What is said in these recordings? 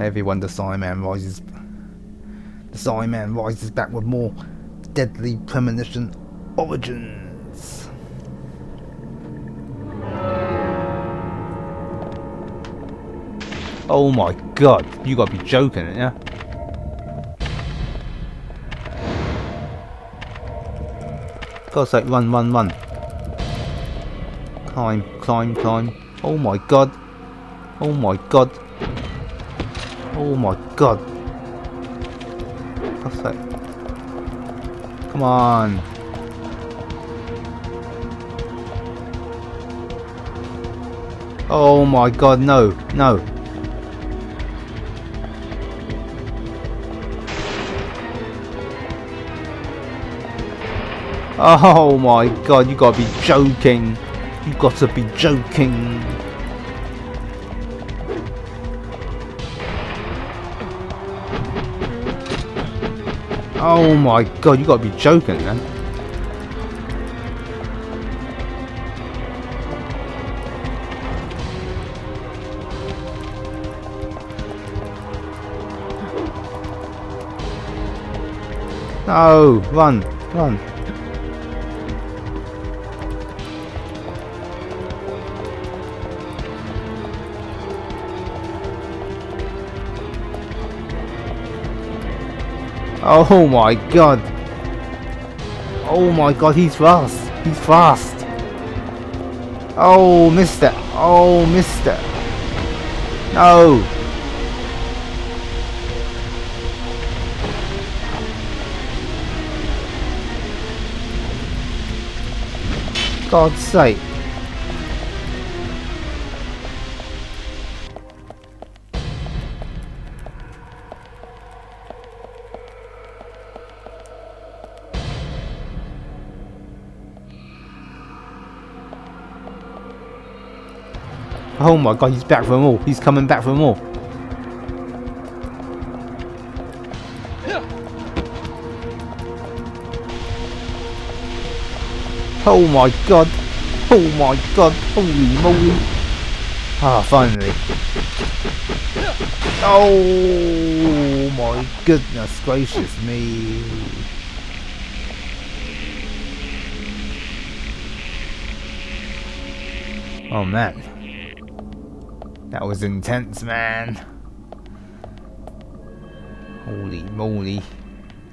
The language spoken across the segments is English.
Everyone, the Psyman rises. The Psyman rises back with more deadly premonition origins. Oh my god, you gotta be joking, yeah? God's sake, run, run, run. Climb, climb, climb. Oh my god. Oh my god. Oh my god. God's that? Come on. Oh my god, no, no. Oh my god, you gotta be joking. You gotta be joking. Oh my god, you gotta be joking, man. No, run, run. Oh my god. Oh my god, he's fast. He's fast. Oh, missed it. Oh, missed it. No. God's sake. Oh my god, he's back for more. He's coming back for more. Oh my god. Oh my god. Holy moly. Ah, finally. Oh my goodness gracious me. Oh man. That was intense, man. Holy moly.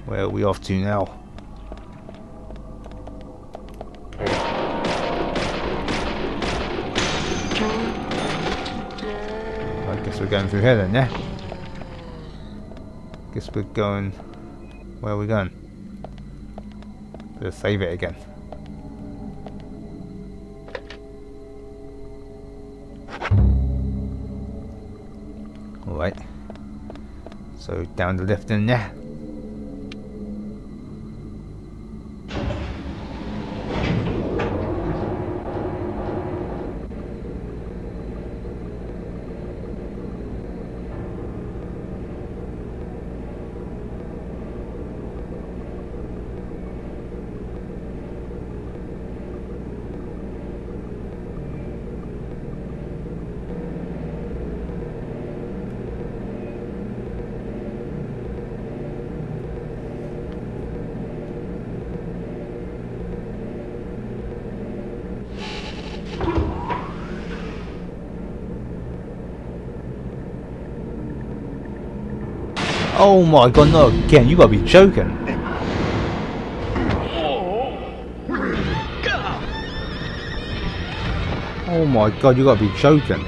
Where are we off to now? I guess we're going through here then, yeah? Guess we're going... Where are we going? Let's save it again. So down the lift in there. Oh my god, no, again, you gotta be joking. Oh my god, you gotta be joking.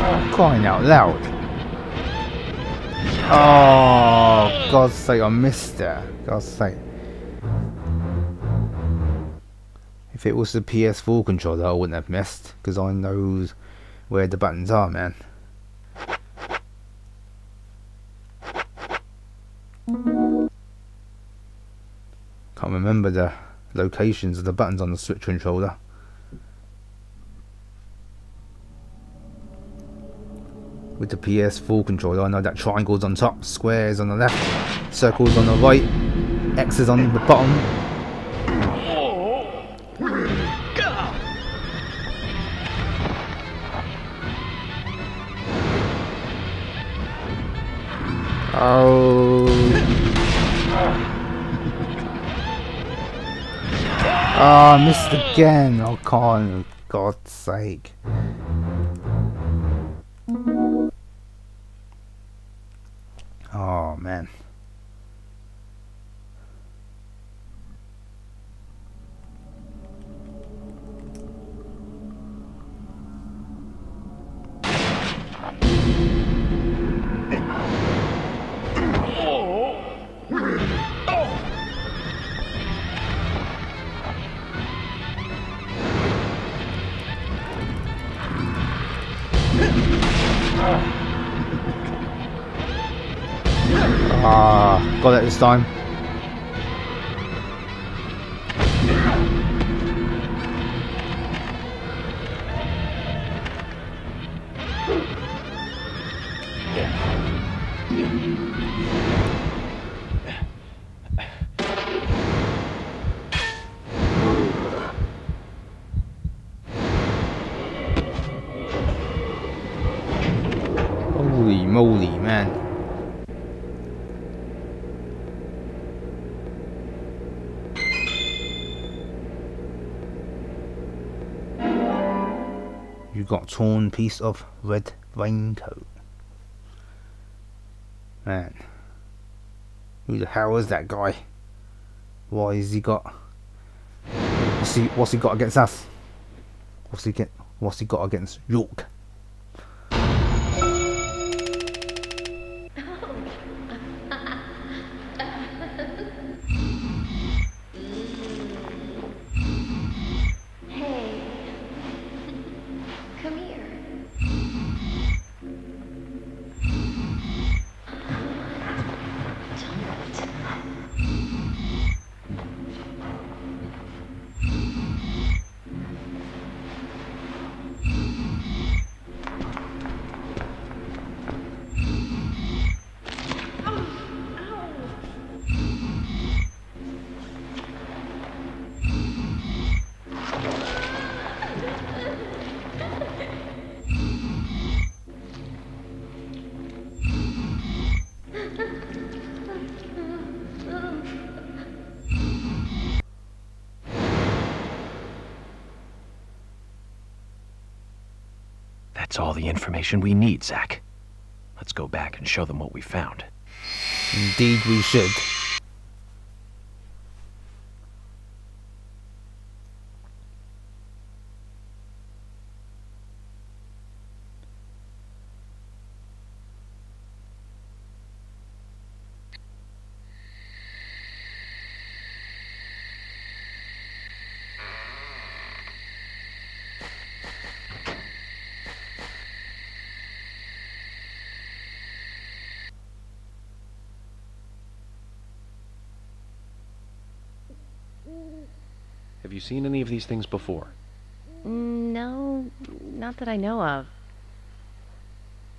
Oh, crying out loud. Oh, God's sake, I missed it. God's sake. If it was the PS4 controller, I wouldn't have missed, because I know where the buttons are, man. Can't remember the locations of the buttons on the Switch controller. With the PS4 controller, I know that triangles on top, squares on the left, circles on the right, X's on the bottom, Oh. Oh, I missed again. Oh, God, God's sake. Oh, man. This time. Holy moly, man. Got torn piece of red raincoat. Man. Who the hell is that guy? Why has he got What's he what's he got against us? What's he get what's he got against York? All the information we need, Zach. Let's go back and show them what we found. Indeed we should. Seen any of these things before? No, not that I know of.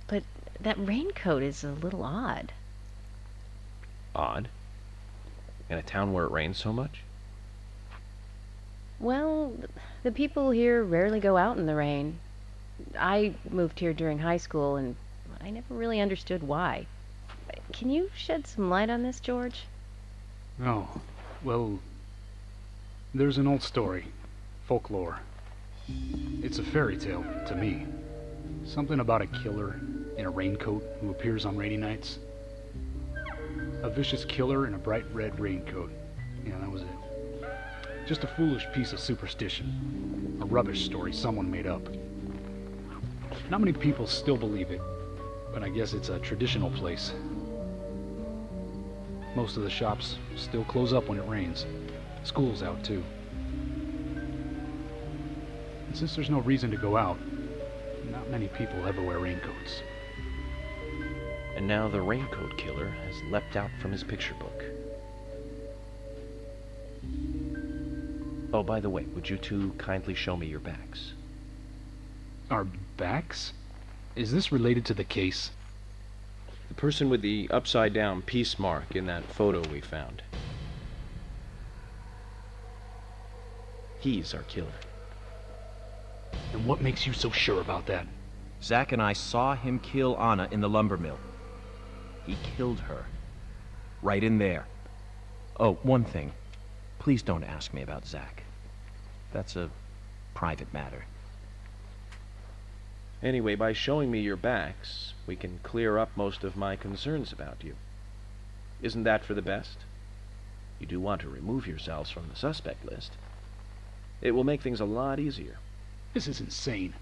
But that raincoat is a little odd. Odd. In a town where it rains so much? Well, the people here rarely go out in the rain. I moved here during high school and I never really understood why. Can you shed some light on this, George? No. well, there's an old story, folklore. It's a fairy tale to me. Something about a killer in a raincoat who appears on rainy nights. A vicious killer in a bright red raincoat. Yeah, that was it. Just a foolish piece of superstition. A rubbish story someone made up. Not many people still believe it, but I guess it's a traditional place. Most of the shops still close up when it rains. School's out too. And since there's no reason to go out, not many people ever wear raincoats. And now the raincoat killer has leapt out from his picture book. Oh, by the way, would you two kindly show me your backs? Our backs? Is this related to the case? The person with the upside down peace mark in that photo we found. He's our killer. And what makes you so sure about that? Zach and I saw him kill Anna in the lumber mill. He killed her. Right in there. Oh, one thing. Please don't ask me about Zach. That's a private matter. Anyway, by showing me your backs, we can clear up most of my concerns about you. Isn't that for the best? You do want to remove yourselves from the suspect list. It will make things a lot easier. This is insane.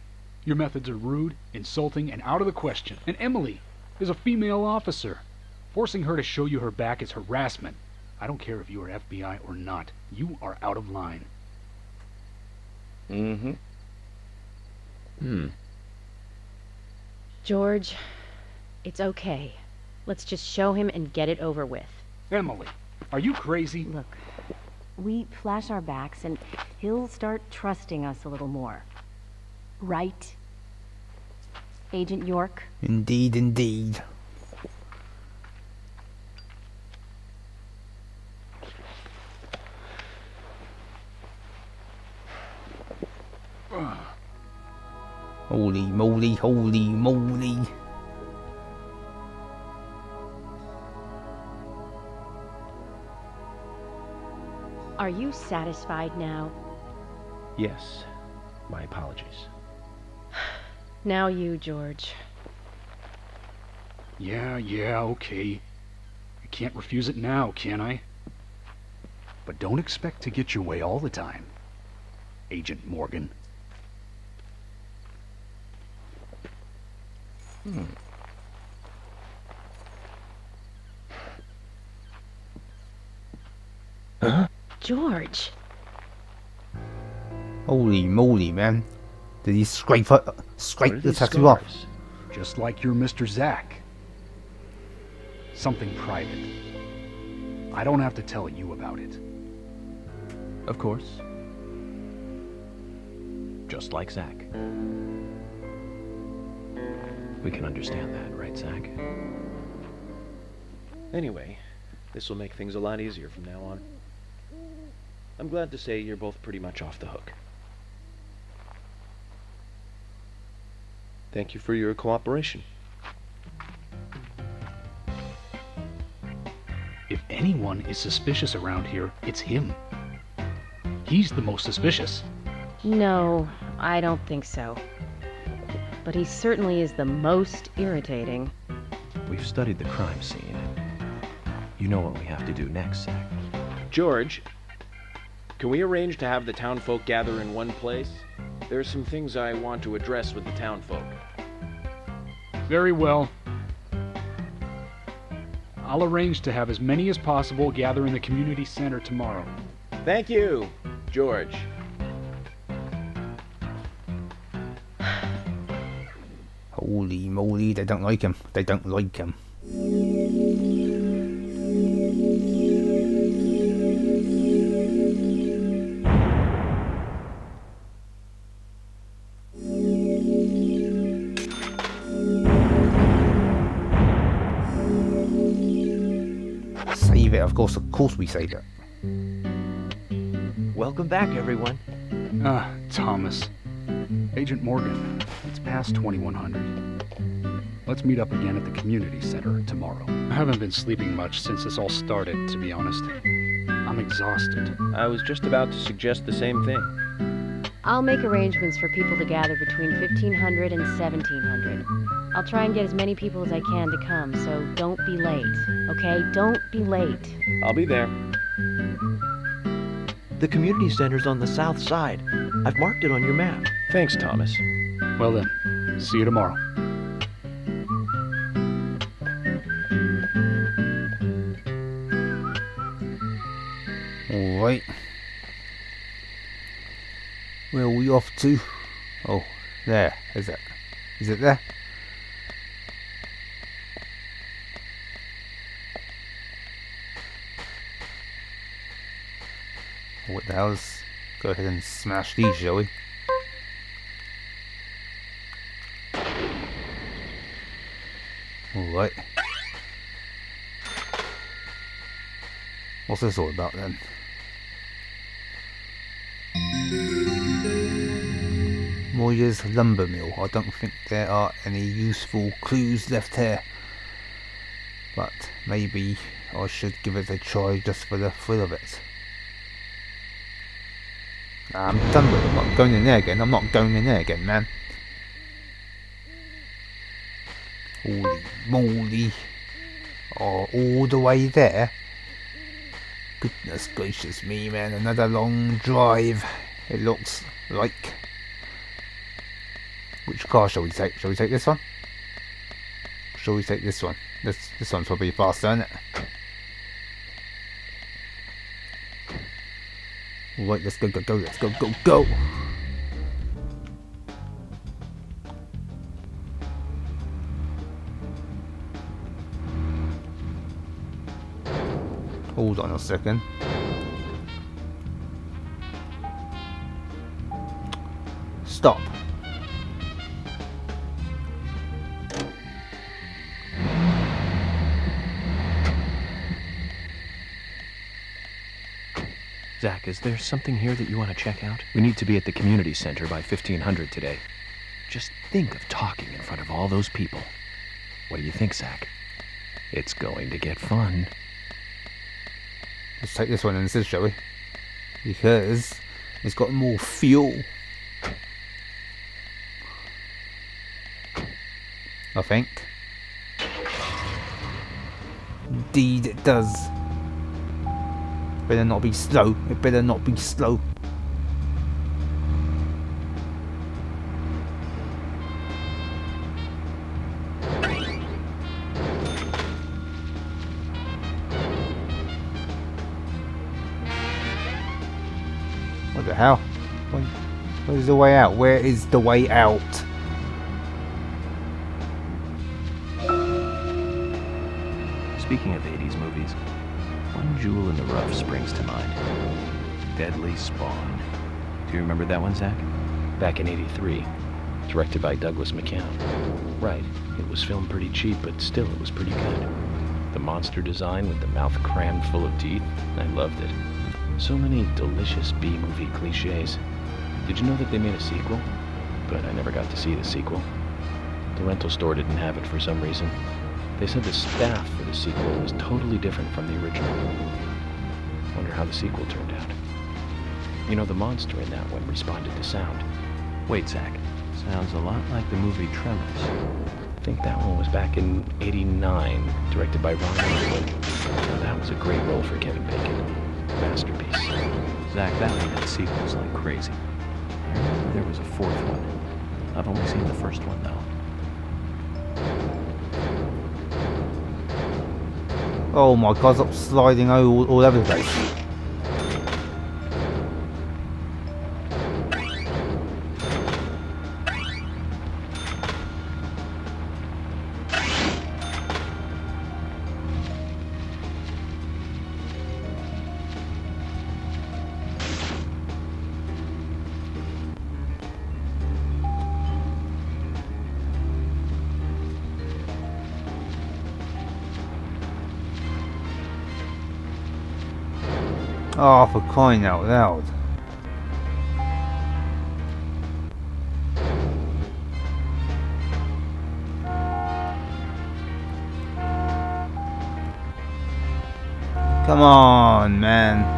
Your methods are rude, insulting, and out of the question. And Emily is a female officer. Forcing her to show you her back is harassment. I don't care if you are FBI or not. You are out of line. Mm-hmm. Hmm. George, it's okay. Let's just show him and get it over with. Emily, are you crazy? Look, we flash our backs and he'll start trusting us a little more. Right? Agent York? Indeed, indeed. Holy moly, holy moly. Are you satisfied now? Yes. My apologies. Now you, George. Yeah, yeah, okay. I can't refuse it now, can I? But don't expect to get your way all the time, Agent Morgan. Hmm. George! Holy moly, man. Did he scrape up, scrape the these tattoo off? Just like your Mr. Zach. Something private. I don't have to tell you about it. Of course. Just like Zach. We can understand that, right, Zach? Anyway, this will make things a lot easier from now on. I'm glad to say you're both pretty much off the hook. Thank you for your cooperation. If anyone is suspicious around here, it's him. He's the most suspicious. No, I don't think so. But he certainly is the most irritating. We've studied the crime scene. You know what we have to do next, Zach. George, can we arrange to have the townfolk gather in one place? There are some things I want to address with the townfolk. Very well. I'll arrange to have as many as possible gather in the community center tomorrow. Thank you, George. Holy moly, they don't like him. They don't like him. Course, of course we say that. Welcome back, everyone. Ah, Thomas. Agent Morgan, it's past 2100. Let's meet up again at the community center tomorrow. I haven't been sleeping much since this all started, to be honest. I'm exhausted. I was just about to suggest the same thing. I'll make arrangements for people to gather between 1500 and 1700. I'll try and get as many people as I can to come, so don't be late. Okay? Don't be late. I'll be there. The community center's on the south side. I've marked it on your map. Thanks, Thomas. Well then, see you tomorrow. Alright. Where are we off to? Oh, there. Is it? Is it there? Go ahead and smash these, shall we? Alright. What's this all about then? Moya's lumber mill. I don't think there are any useful clues left here. But maybe I should give it a try just for the thrill of it. I'm done with it. I'm not going in there again. I'm not going in there again, man. Holy moly. Oh, all the way there? Goodness gracious me, man. Another long drive. It looks like. Which car shall we take? Shall we take this one? Shall we take this one? This this one's probably faster, isn't it? Right, let's go, go, go, let's go, go, go! Hold on a second. Stop. Zach, is there something here that you want to check out? We need to be at the community center by 1500 today. Just think of talking in front of all those people. What do you think, Zach? It's going to get fun. Let's take this one instead, shall we? Because it's got more fuel. I think. Indeed it does. Better not be slow. It better not be slow. What the hell? Where's the way out? Where is the way out? Speaking of 80s movies, one rough springs to mind. Deadly Spawn. Do you remember that one, Zach? Back in 83. Directed by Douglas McCann. Right. It was filmed pretty cheap, but still it was pretty good. The monster design with the mouth crammed full of teeth, I loved it. So many delicious B-movie cliches. Did you know that they made a sequel? But I never got to see the sequel. The rental store didn't have it for some reason. They said the staff for the sequel was totally different from the original. Wonder how the sequel turned out. You know, the monster in that one responded to sound. Wait, Zach. Sounds a lot like the movie Tremors. I think that one was back in 89, directed by Ron Howard. Now, that was a great role for Kevin Bacon. Masterpiece. Zach, that one had sequels like crazy. There was a fourth one. I've only seen the first one, though. Oh my god, stop sliding all, all over the place. For crying out loud. Come on, man.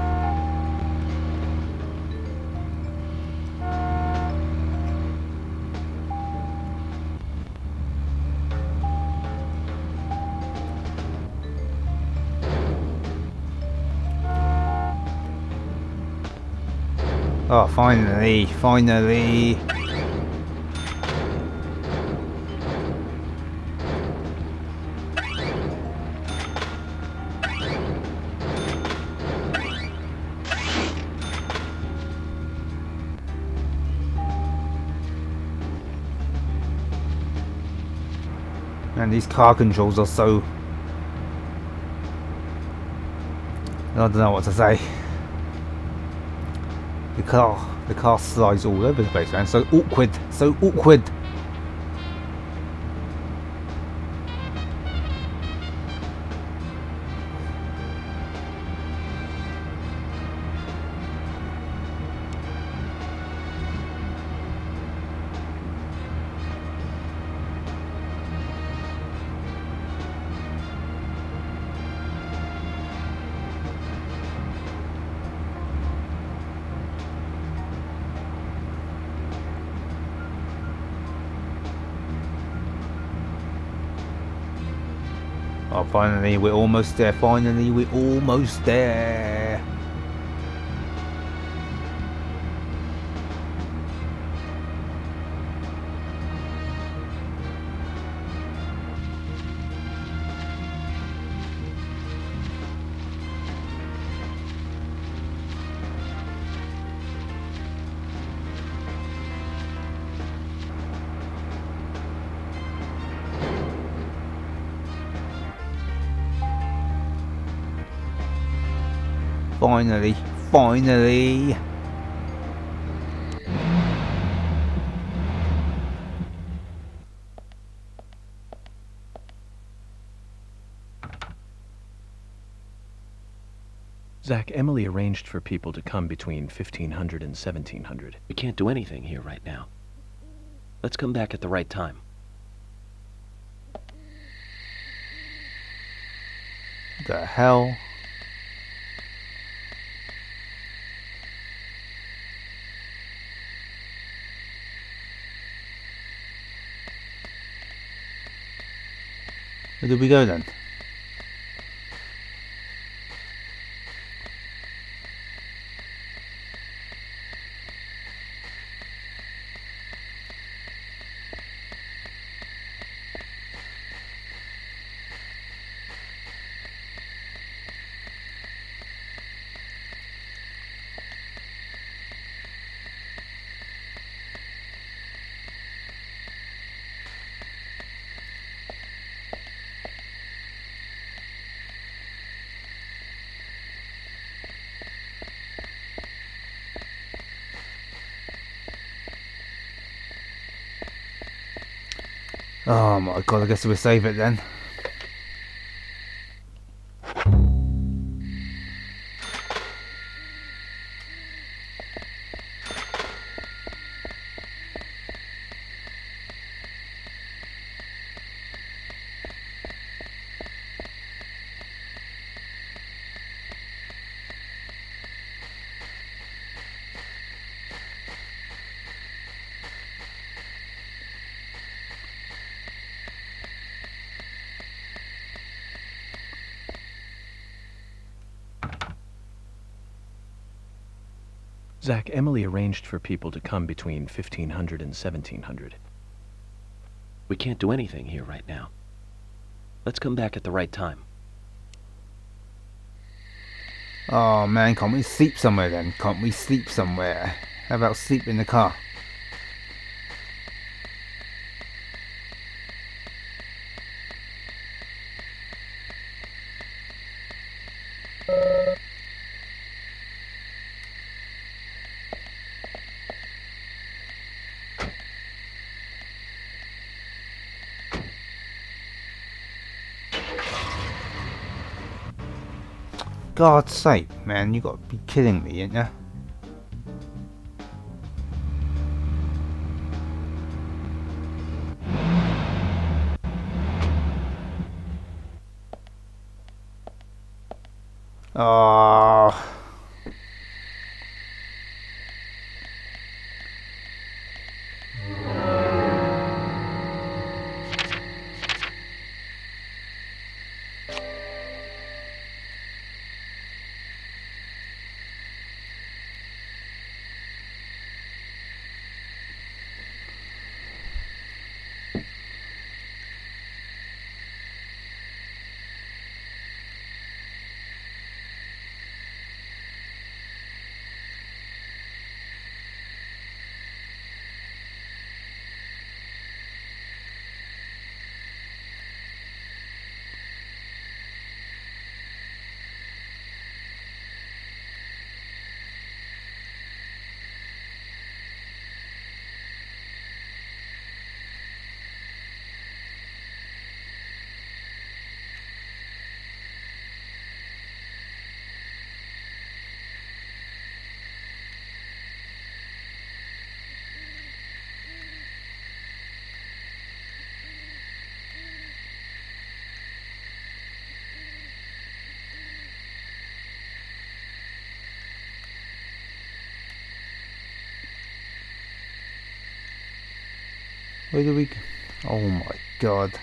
Oh, finally, finally. And these car controls are so... I don't know what to say. Car, the car slides all over the place, man. So awkward, so awkward. Oh, finally, we're almost there. Finally, we're almost there. Finally, finally. Zach, Emily arranged for people to come between 1500 and 1700. We can't do anything here right now. Let's come back at the right time. The hell? Where did we go then? Oh my god, I guess we'll save it then. Zach, Emily arranged for people to come between 1500 and 1700. We can't do anything here right now. Let's come back at the right time. Oh man, can't we sleep somewhere then? Can't we sleep somewhere? How about sleep in the car? God's sake, man, you gotta be kidding me, ain't ya? Where do we? Oh my god.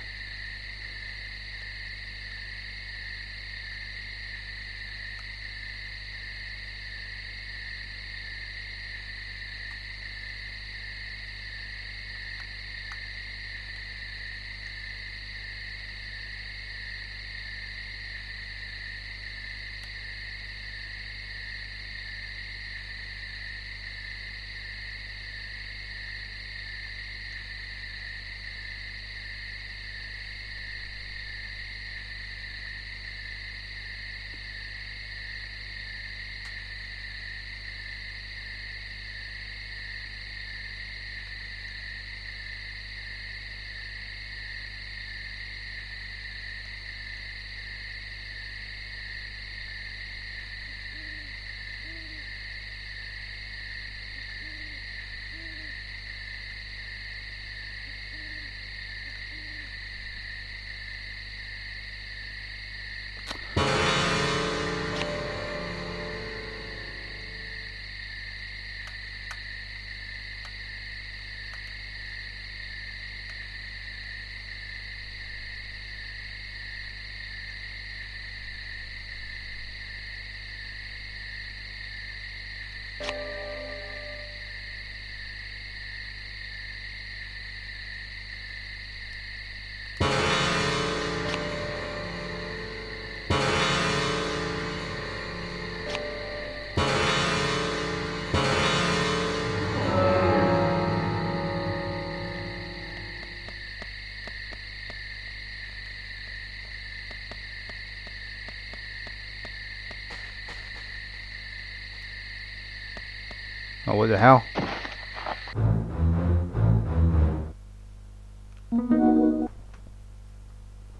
Oh, what the hell?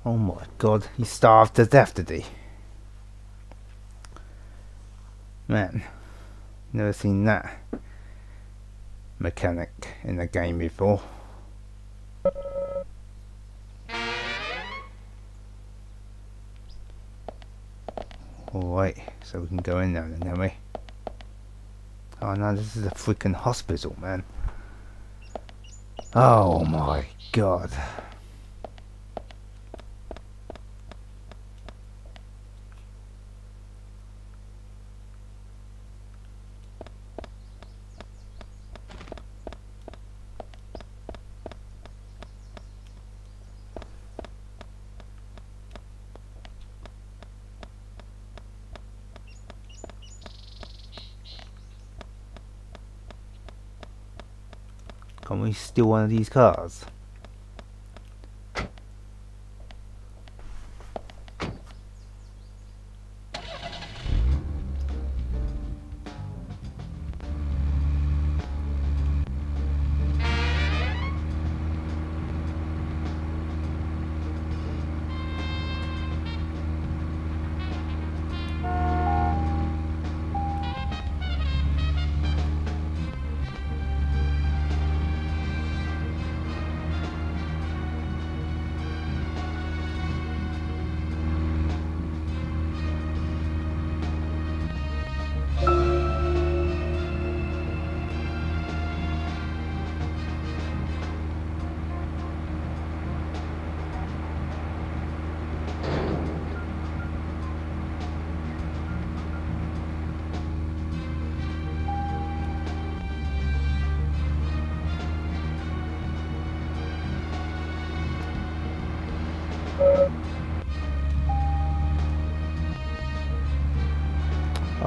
Oh my god, he starved to death, did he? Man, never seen that mechanic in a game before. Alright, so we can go in there then, don't we? Oh no, this is a freaking hospital, man. Oh my god. Can we steal one of these cars?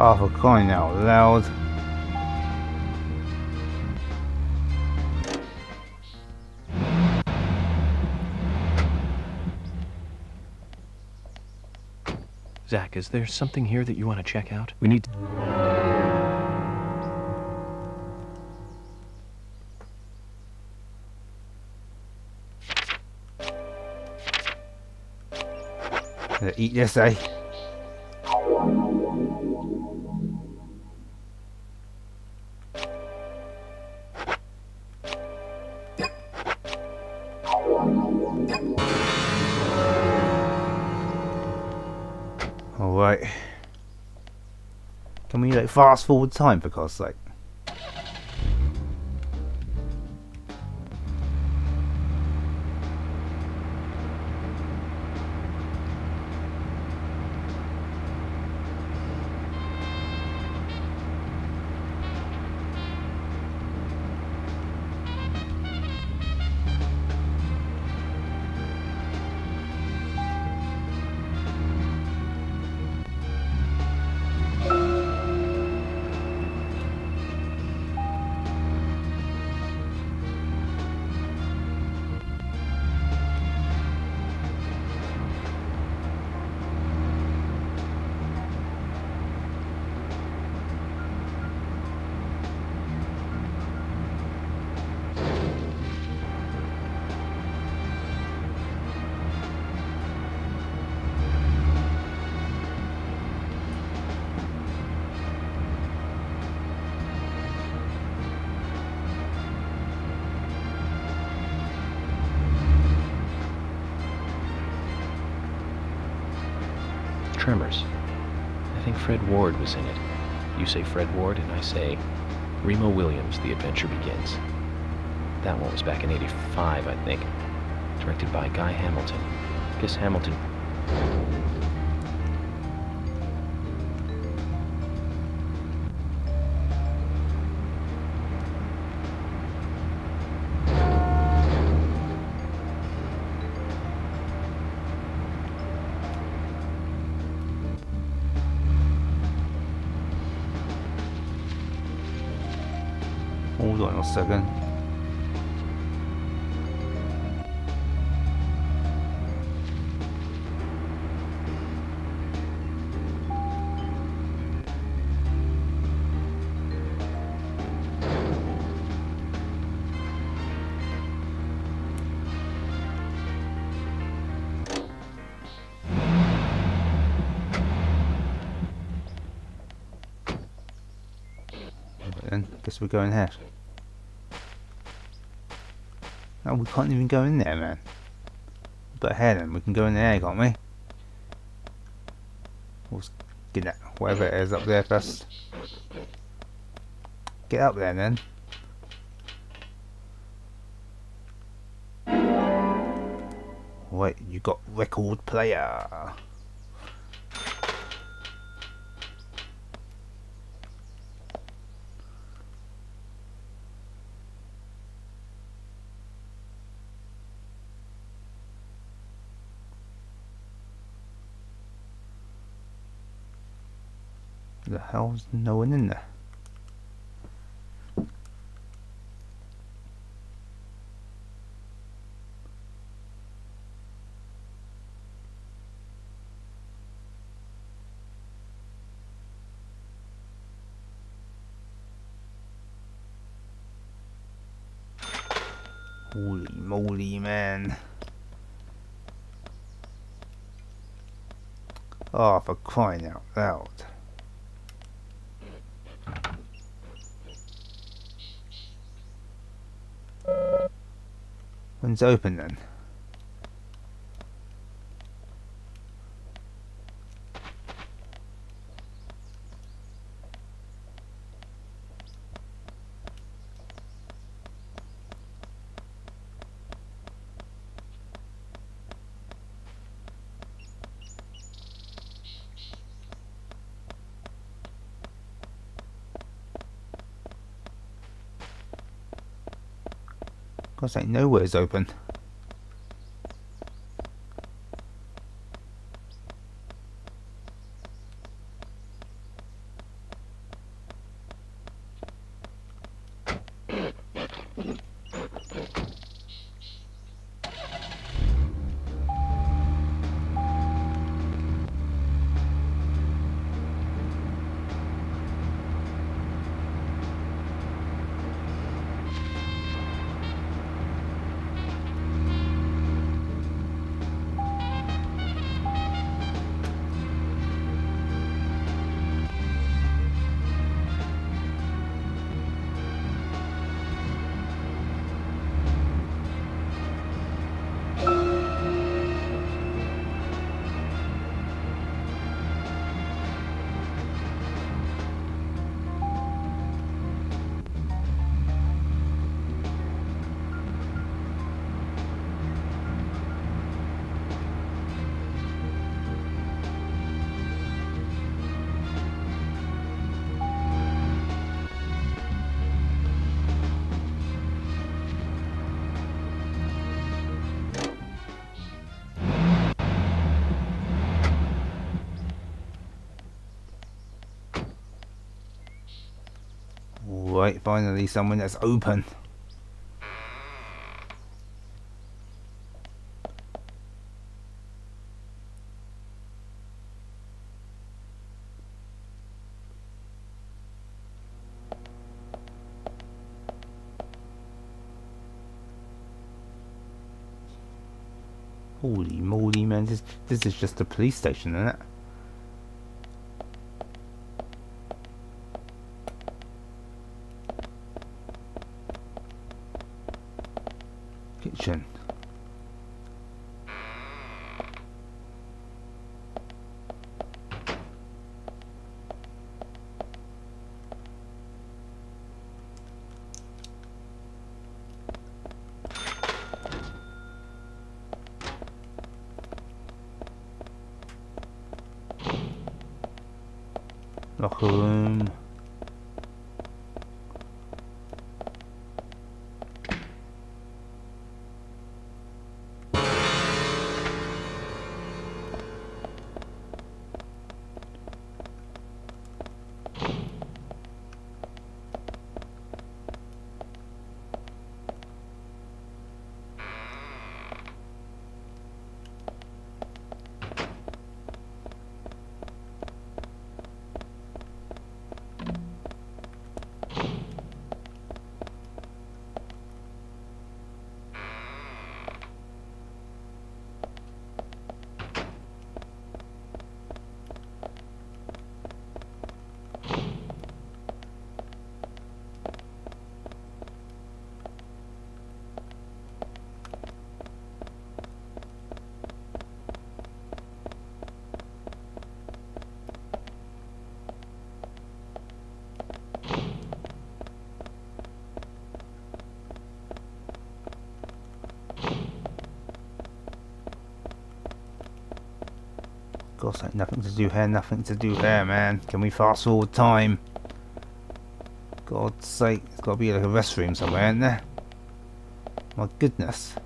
Oh, for crying out loud. Zach, is there something here that you want to check out? We need. Uh, Eat this, eh? Fast forward time for God's sake? Ward was in it. You say Fred Ward, and I say Remo Williams, The Adventure Begins. That one was back in 85, I think. Directed by Guy Hamilton. Guess Hamilton. one second then guess we go in here. No, we can't even go in there, man. But here then, we can go in there, can't we? Let's get that, whatever it is up there first. Get up there then. Wait, you got record player. The hell's no one in there? Holy moly, man. Oh, for crying out loud. When's it open then? Cause ain't nowhere's open. Right, finally someone that's open. Holy moly, man! This this is just a police station, isn't it? God's sake, nothing to do here, nothing to do here, man. Can we fast forward time? God's sake, there's got to be like a restroom somewhere, isn't there? My goodness.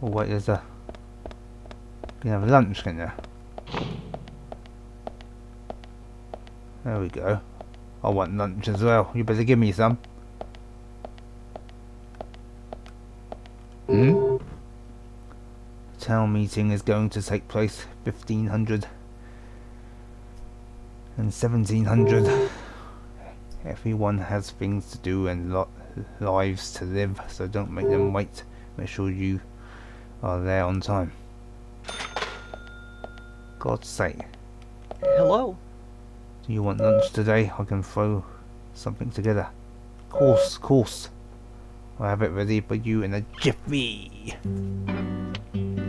Oh wait, there's a... You can have lunch, can you? There we go. I want lunch as well. You better give me some. Town meeting is going to take place 1500 and 1700. Everyone has things to do and lo lives to live, so don't make them wait. Make sure you are there on time. God's sake. Hello? Do you want lunch today? I can throw something together. Course, course. I have it ready for you in a jiffy.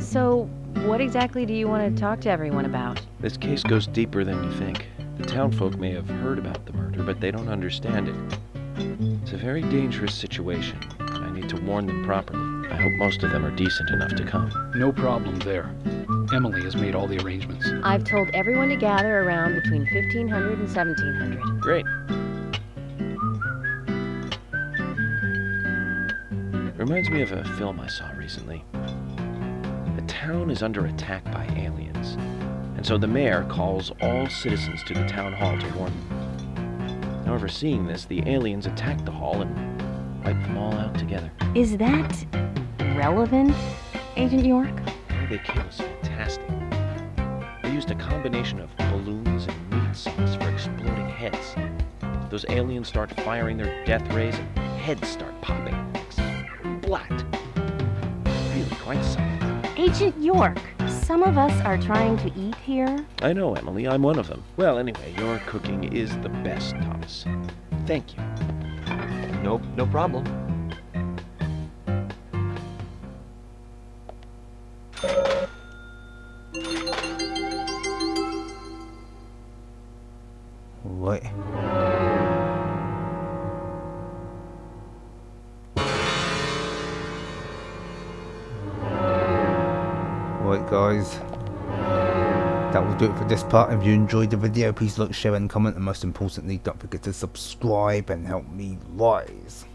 So, what exactly do you want to talk to everyone about? This case goes deeper than you think. The townfolk may have heard about the murder, but they don't understand it. It's a very dangerous situation. I need to warn them properly. I hope most of them are decent enough to come. No problem there. Emily has made all the arrangements. I've told everyone to gather around between 1500 and 1700. Great. Reminds me of a film I saw recently. The town is under attack by aliens, and so the mayor calls all citizens to the town hall to warn them. However, seeing this, the aliens attack the hall and wipe them all out together. Is that relevant, Agent York? Way they kill is fantastic. They used a combination of balloons and meat sauce for exploding heads. Those aliens start firing their death rays and heads start popping. Splat! Really quite something. Agent York, some of us are trying to eat here. I know, Emily. I'm one of them. Well, anyway, your cooking is the best, Thomas. Thank you. Nope, no problem. For this part. If you enjoyed the video, please like, share and comment and most importantly don't forget to subscribe and help me rise.